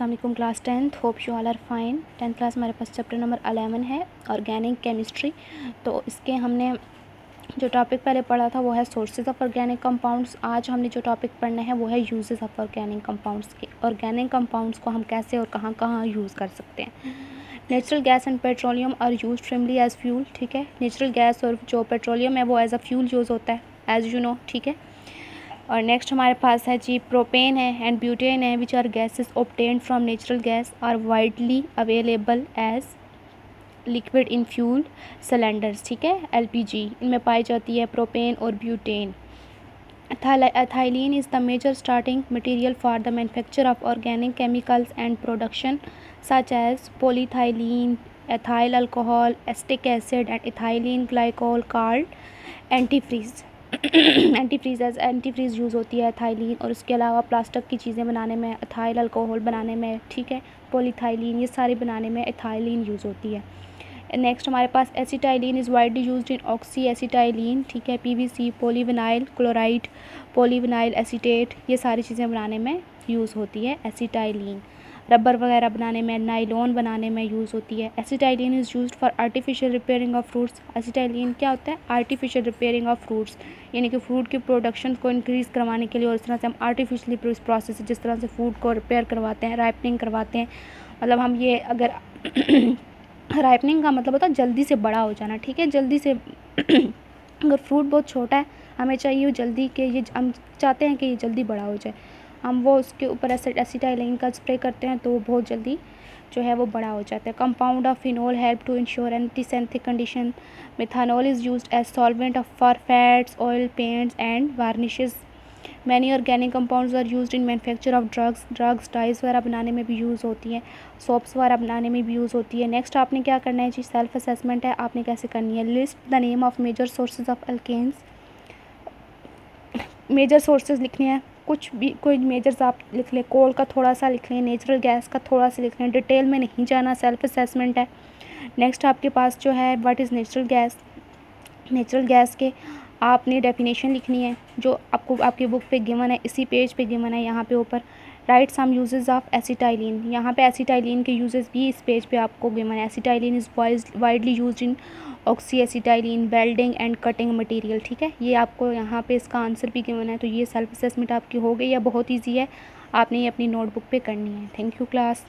Aslam class tenth. Hope you all are fine. Tenth class हमारे पास chapter number eleven है, organic chemistry. तो इसके हमने जो टॉपिक पहले पढ़ा था, वो है सोर्सेज ऑफ़ ऑर्गेनिक कंपाउंड्स आज हमने जो टॉपिक पढ़ना है, वो है यूजेस ऑफ़ ऑर्गेनिक कंपाउंड्स के। ऑर्गेनिक कंपाउंड्स को हम कैसे और कहाँ कहाँ यूज़ कर सकते हैं? Natural gas and petroleum are use primarily as fuel ठीक है? नेचुरल गैस और जो पेट्रोलियम है, वो एज अ फ्यूल यूज़ होता है एज़ यू नो ठीक है? और नेक्स्ट हमारे पास है जी प्रोपेन है एंड ब्यूटेन है which are gases obtained from natural gas are widely available as liquid in fuel cylinders ठीक है? एलपीजी इनमें पाई जाती है प्रोपेन और butane ethylene is the major starting material for the manufacture of organic chemicals and production such as polyethylene ethyl alcohol acetic acid and ethylene glycol card antifreeze antifreeze antifreeze use होती है थाइलिन और उसके अलावा plastic की चीज़ें बनाने में अथाइल alcohol बनाने में, ठीक है? पोलीथाइलिन ये सारे बनाने में एथाइलिन यूज़ होती है। नेक्स्ट हमारे पास acetylene is widely use in oxy acetylene ठीक है? PVC polyvinyl chloride polyvinyl acetate ये सारी चीज़ें बनाने में यूज़ होती है एसिटाइलिन रबर वगैरह बनाने में नाइलॉन बनाने में यूज़ होती है। Acetylene is use for artificial repairing of fruits acetylene क्या होता है? आर्टिफिशियल रिपेयरिंग ऑफ़ फ्रूट्स यानी कि फ्रूट की प्रोडक्शन को इंक्रीज़ करवाने के लिए और इस तरह से हम आर्टिफिशली प्रोसेस जिस तरह से फ़ूड को रिपेयर करवाते हैं राइपनिंग करवाते हैं मतलब हम ये अगर राइपनिंग का मतलब होता है जल्दी से बड़ा हो जाना, ठीक है? जल्दी से अगर फ्रूट बहुत छोटा है, हमें चाहिए जल्दी के ये, हम चाहते हैं कि ये जल्दी बड़ा हो जाए। हम वो उसके ऊपर एसिटाइलिन का स्प्रे करते हैं तो वो बहुत जल्दी जो है वो बड़ा हो जाता है। Compound of phenol help to ensure antiseptic condition methanol is use as solvent of for fats oil paints and varnishes many organic compounds are use in manufacture of drugs drugs dyes वगैरह बनाने में भी use होती हैं। Soaps वगैरह बनाने में भी यूज़ होती है। नेक्स्ट आपने क्या करना है जी? सेल्फ असेसमेंट है। आपने कैसे करनी है? List the name of major sources of alkanes major sources लिखने हैं। कुछ भी, कोई मेजर्स आप लिख लें कोल का थोड़ा सा लिख लें नेचुरल गैस का थोड़ा सा लिख लें डिटेल में नहीं जाना सेल्फ असेसमेंट है। नेक्स्ट आपके पास जो है what is natural gas natural gas के आपने डेफिनेशन लिखनी है, जो आपको, आपकी बुक पे गिवन है, इसी पेज पे गिवन है, यहाँ पे ऊपर। Write some uses of acetylene. यहाँ पे एसिटाइलिन के यूजेस भी इस पेज पे आपको given acetylene is widely use in oxy acetylene welding and cutting material, ठीक है? ये आपको यहाँ पे इसका आंसर भी गिवन है तो ये सेल्फ असेसमेंट आपकी हो गई या बहुत ईजी है। आपने ये अपनी नोटबुक पे करनी है। Thank you class.